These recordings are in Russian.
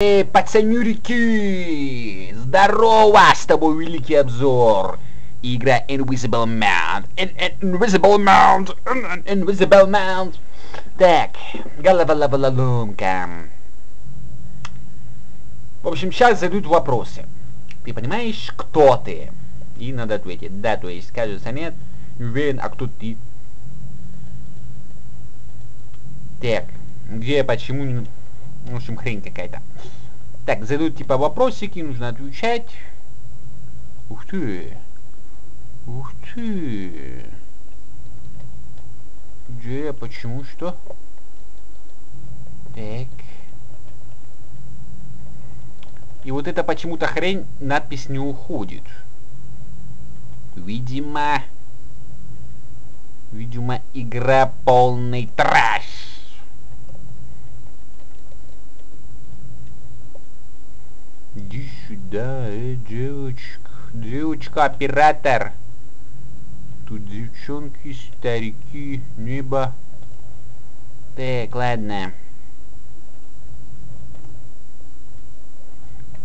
Эй, пацанюрики! Здорово! С тобой великий обзор! Игра Invisible Mount. In Invisible Mount. In Invisible Mount. Так, головоломка. В общем, сейчас зайдут вопросы. Ты понимаешь, кто ты? И надо ответить. Да, то есть, кажется, нет. Не уверен, а кто ты? Так, где, почему, в общем, хрень какая-то. Так, зайдут типа вопросики, нужно отвечать. Ух ты. Ух ты. Где, почему, что? Так. И вот это почему-то хрень, надпись не уходит. Видимо... Видимо, игра полный трэш. Сюда, э, девочка. Девочка, оператор. Тут девчонки, старики, небо. Так, ладно.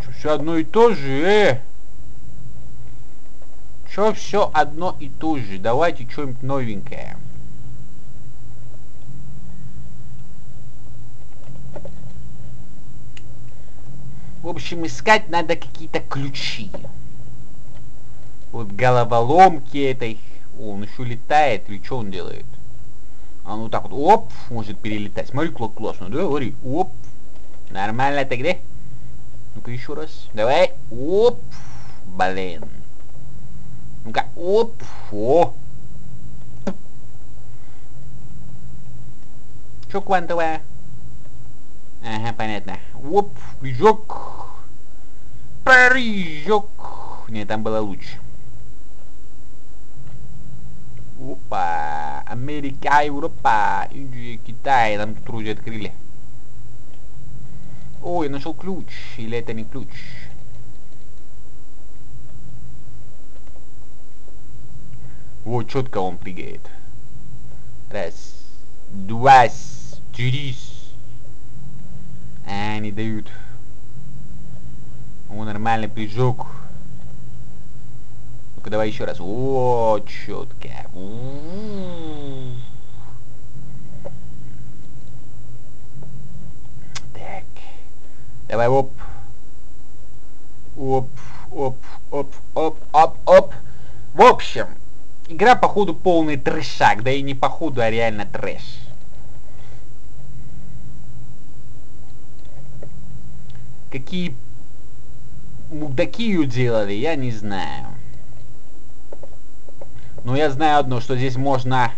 Что, все одно и то же, э? Что все одно и то же? Давайте что-нибудь новенькое. В общем, искать надо какие-то ключи. Вот головоломки этой. О, он еще летает, или что он делает? А ну так вот, оп, может перелетать. Смотри, как классно, да? Смотри, оп. Нормально тогда. Ну-ка еще раз. Давай. Оп. Блин. Ну-ка, оп. О. Что квантовая? Ага, понятно. Оп, прыжок. Прыжок. Не, там было лучше. Опа! Америка, Европа, Индия, Китай. Там тут вроде открыли. Ой, нашел ключ. Или это не ключ? Вот, четко он прыгает. Раз, два, три. А, не дают. О, нормальный прыжок. Ну-ка, давай еще раз. О, четко. Так. Давай, оп. Оп, оп, оп, оп, оп, оп. В общем, игра, походу, полный трешак. Да и не походу, а реально трэш. Какие мудаки ее делали, я не знаю. Но я знаю одно, что здесь можно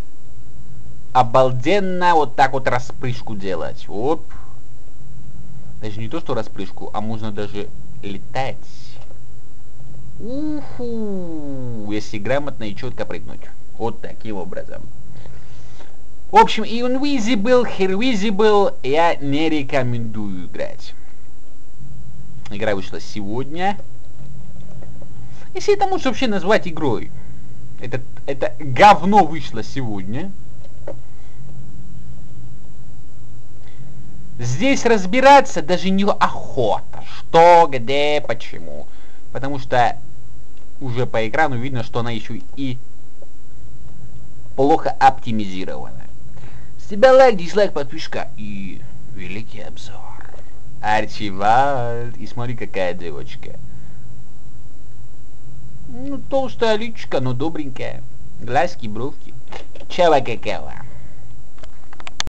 обалденно вот так вот распрыжку делать. Оп. Даже не то, что распрыжку, а можно даже летать. Уху, если грамотно и четко прыгнуть. Вот таким образом. В общем, и Invisible, Hervisible я не рекомендую играть. Игра вышла сегодня. Если это можно вообще назвать игрой. Это, это говно вышло сегодня. Здесь разбираться даже не охота. Что, где, почему. Потому что уже по экрану видно, что она еще и плохо оптимизирована. С тебя лайк, дизлайк, подписка и великий обзор. Арчибальд. И смотри, какая девочка. Ну, толстая личка, но добренькая. Глазки, бровки. Чава какая.